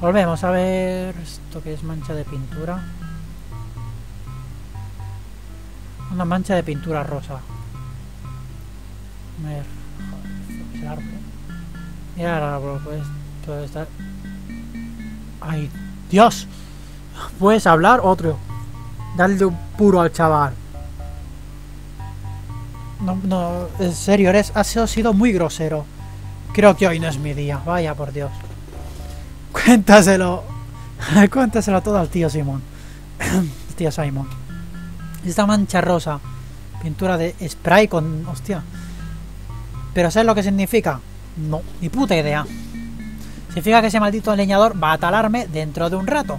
Volvemos a ver esto que es mancha de pintura. Una mancha de pintura rosa. A ver, el árbol. Mira el árbol, pues todo está. ¡Ay, Dios! ¿Puedes hablar? Otro. Dale un puro al chaval. No, no, en serio, eres, has sido muy grosero. Creo que hoy no es mi día. Vaya por Dios. Cuéntaselo. Cuéntaselo todo al tío Simón. tío Simon. Esta mancha rosa. Pintura de spray con... Hostia. ¿Pero sabes lo que significa? No, ni puta idea. Significa que ese maldito leñador va a talarme dentro de un rato.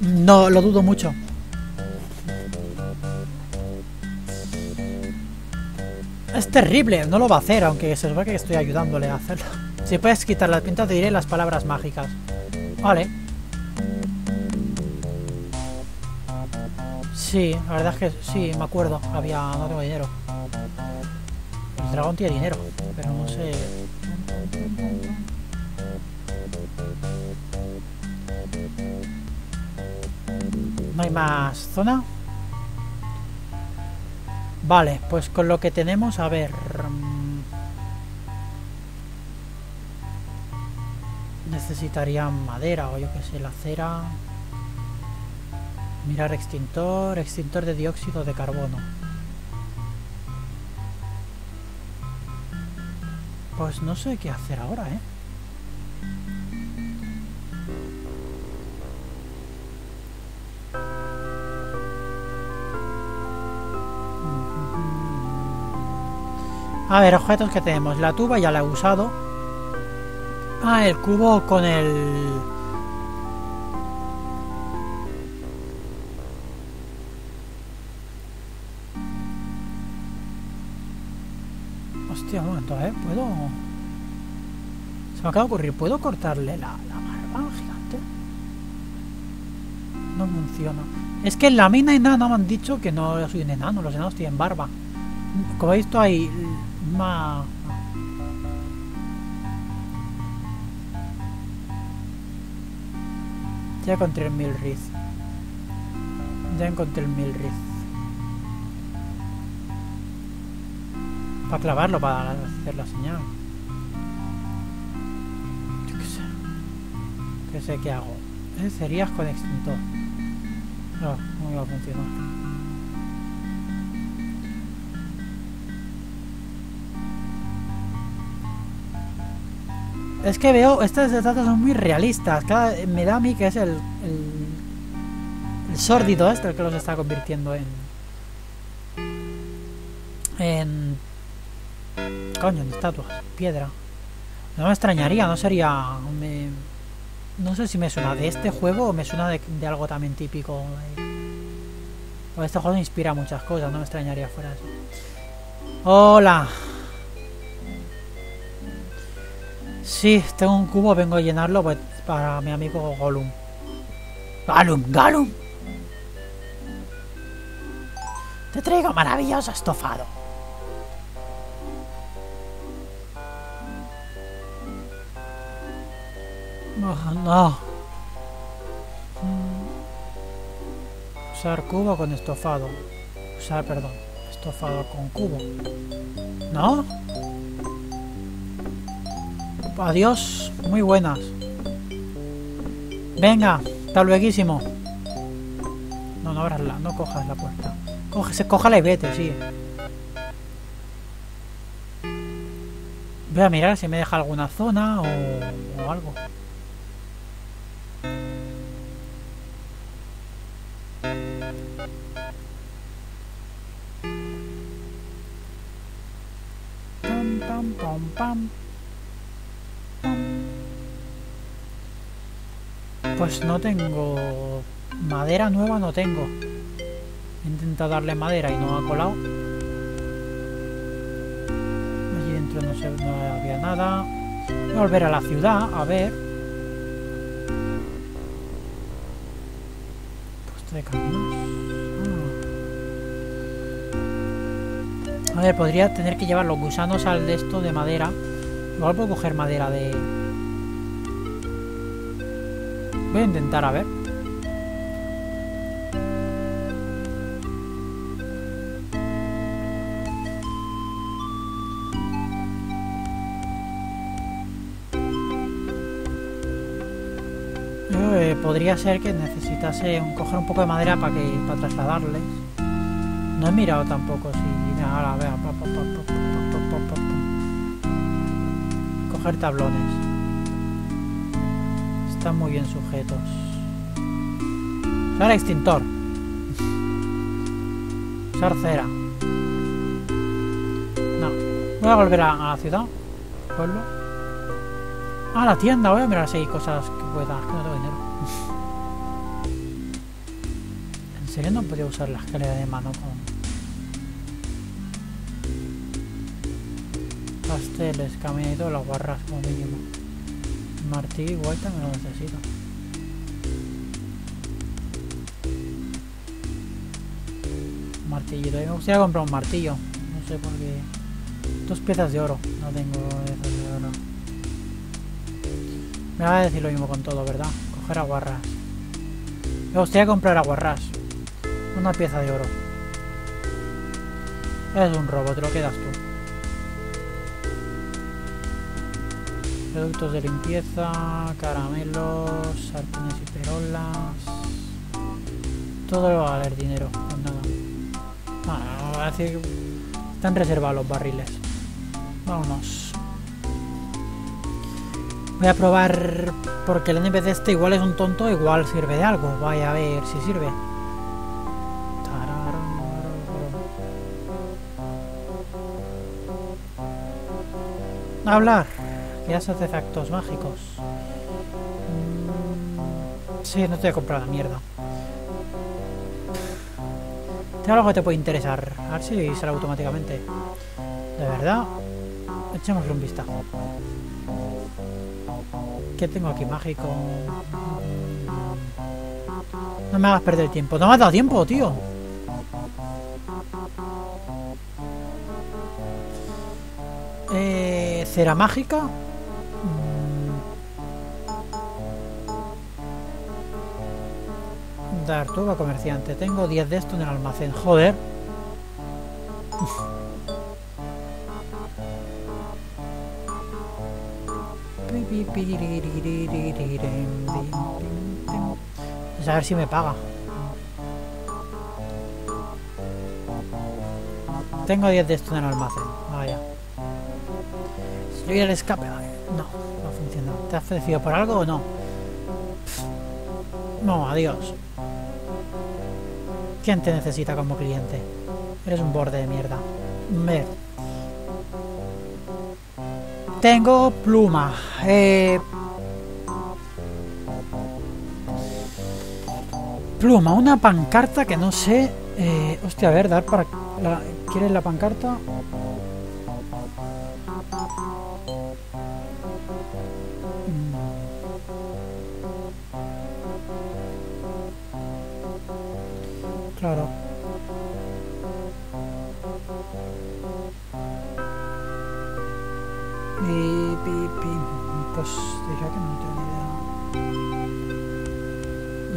No, lo dudo mucho. Es terrible, no lo va a hacer, aunque se supone que estoy ayudándole a hacerlo. Si puedes quitar las pintas, te diré las palabras mágicas. Vale. Sí, la verdad es que sí, me acuerdo. Había... no tengo dinero. El dragón tiene dinero, pero no sé... No hay más zona. Vale, pues con lo que tenemos, a ver... mm, Necesitaría madera o yo que sé, la cera... Mirar extintor, extintor de dióxido de carbono. Pues no sé qué hacer ahora, ¿eh? A ver, objetos que tenemos. La tuba ya la he usado. Ah, el cubo con el... Hostia, un momento, ¿eh? ¿Puedo...? Se me acaba de ocurrir. ¿Puedo cortarle la, la barba gigante? No funciona. Es que en la mina enana me han dicho que no soy un enano. Los enanos tienen barba. Como he visto hay más... Ya encontré el Milriz. Ya encontré el Milriz. Para clavarlo, para hacer la señal. Yo qué sé. ¿Qué sé qué hago? Eh, Cerías con extintor. No, no iba a funcionar. Es que veo, estas datos son muy realistas. Cada, me da a mí que es el, el, el sórdido este el que los está convirtiendo en. En. Coño, en estatuas, piedra. No me extrañaría, no sería. Me, no sé si me suena de este juego o me suena de, de algo también típico. Pues este juego inspira muchas cosas, no me extrañaría fuera eso. Hola. Sí, tengo un cubo, vengo a llenarlo pues, para mi amigo Gollum. Gollum, Gollum. Te traigo maravilloso estofado. No. Usar cubo con estofado. Usar, perdón, estofado con cubo. ¿No? Adiós, muy buenas. Venga, hasta luego. No, no abras la, no cojas la puerta. Coge, cójala y vete, sí. Voy a mirar si me deja alguna zona o, o algo. Pam, pam, pam, pam. Pues no tengo... Madera nueva no tengo. He intentado darle madera y no ha colado. Allí dentro no, se, no había nada. Voy a volver a la ciudad, a ver. Puesto de caminos. Ah. A ver, podría tener que llevar los gusanos al de esto de madera Igual puedo coger madera de... Voy a intentar a ver. Eh, podría ser que necesitase un, coger un poco de madera para que para trasladarles. No he mirado tampoco si. Ahora, coger tablones. Están muy bien sujetos. Usar extintor. Usar cera. No. Voy a volver a, a la ciudad. Pueblo. Ah, la tienda. Voy a mirar si hay cosas que pueda. Que no tengo dinero. ¿En serio no podía usar la escalera de mano con... Pasteles, caminito, las barras como mínimo. Y vuelta me lo necesito. Martillito. Me gustaría comprar un martillo. No sé por qué. Dos piezas de oro. No tengo esas de oro. Me va a decir lo mismo con todo, ¿verdad? Coger aguarras. Me gustaría comprar aguarras. Una pieza de oro. Es un robo, te lo quedas tú. Productos de limpieza, caramelos, sartenes y perolas. Todo le va a valer dinero, pues nada. Ah, no, va a decir están reservados los barriles. Vámonos. Voy a probar porque el NPC este igual es un tonto, igual sirve de algo. Vaya a ver si sirve. Hablar. Ya hace artefactos mágicos. Sí, no te voy a comprar la mierda. Tengo algo que te puede interesar. A ver si sale automáticamente. De verdad. Echémosle un vistazo. ¿Qué tengo aquí mágico? No me hagas perder tiempo. No me has dado tiempo, tío. Eh, cera mágica. Dar tuba comerciante. Tengo 10 de esto en el almacén. Joder. Pues a ver si me paga. Tengo 10 de esto en el almacén. Vaya. Le el escape. No, no funciona. ¿Te has ofrecido por algo o no? No, adiós. ¿Quién te necesita como cliente? Eres un borde de mierda. Ver. Tengo pluma. Eh, pluma, una pancarta que no sé. Eh, hostia, a ver, dar para. ¿Quieres la pancarta? Claro. Y, pues diría que no tengo idea.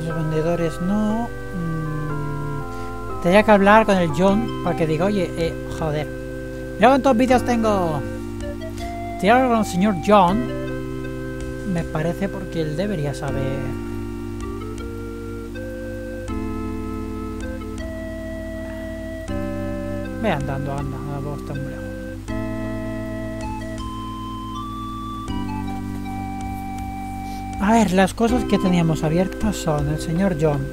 Los vendedores no. Mm, Tendría que hablar con el John para que diga, oye, eh, joder. Mira cuántos vídeos tengo. Tendría con el señor John. Me parece porque él debería saber. Ve andando, anda, estar muy lejos. A ver, las cosas que teníamos abiertas son el señor John.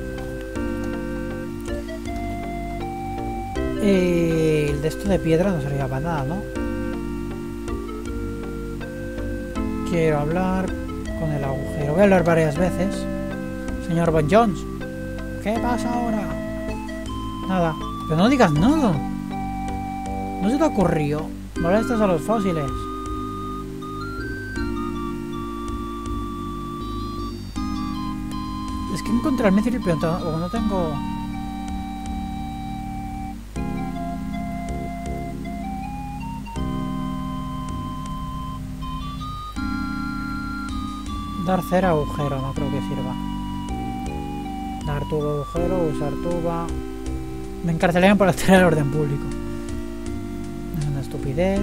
El de esto de piedra no servía para nada, ¿no? Quiero hablar con el agujero. Voy a hablar varias veces. Señor Von Jones. ¿Qué pasa ahora? Nada. Pero no digas nada. ¿No se te ocurrió? Molestas a los fósiles. Es que encontré el Mithril, pero no tengo... Dar cera agujero, no creo que sirva. Dar tubo agujero, usar tuba. Me encarcelarían por alterar el orden público. Estupidez.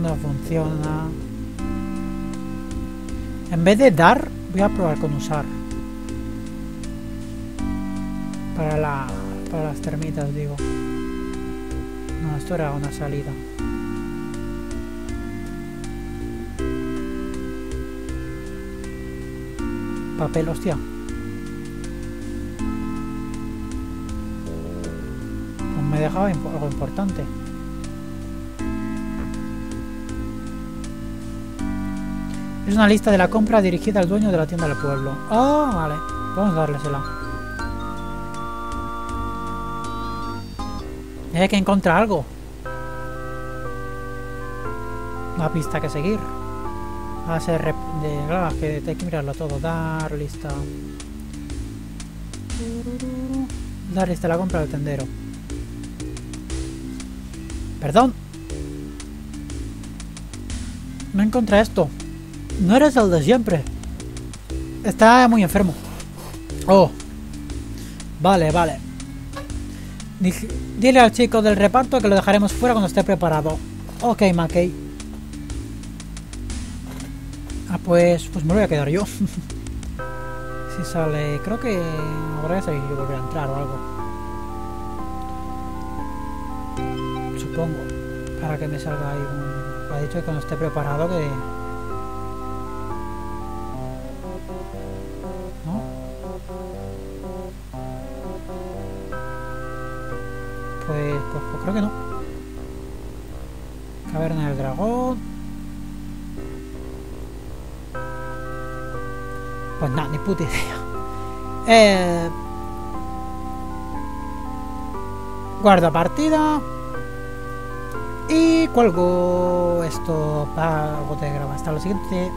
No funciona. En vez de dar, voy a probar con usar. Para la. para las termitas, digo. No, esto era una salida. Papel, hostia. Me dejaba algo importante. Es una lista de la compra dirigida al dueño de la tienda del pueblo. Ah, vale. Vamos a dársela. Hay que encontrar algo. Una pista que seguir. Va a ser de. Claro, es que hay que mirarlo todo. Dar lista. Dar lista la compra del tendero. Perdón. No encontré esto. No eres el de siempre. Está muy enfermo. Oh. Vale, vale. Dile al chico del reparto que lo dejaremos fuera cuando esté preparado. Ok, Mackey. Ah, pues, pues me lo voy a quedar yo. si sale... Creo que habrá que salir y volver a entrar o algo. Supongo. Para que me salga ahí un... Ha dicho que cuando esté preparado que... ¿No? Pues, pues, pues creo que no. Caverna del dragón. Pues nada, ni puta idea. Eh... Guarda partida. Y cuelgo esto para algo de grabar. Hasta lo siguiente.